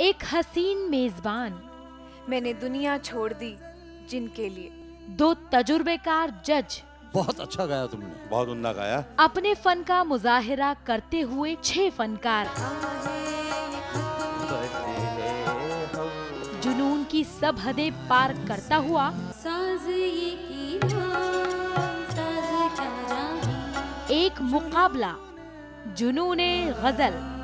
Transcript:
एक हसीन मेजबान। मैंने दुनिया छोड़ दी जिनके लिए। दो तजुर्बेकार जज। बहुत अच्छा गाया तुमने। बहुत उमदा गाया। अपने फन का मुजाहिरा करते हुए छह फनकार। जुनून की सब हदें पार करता हुआ। एक मुकाबला जुनून गज़ल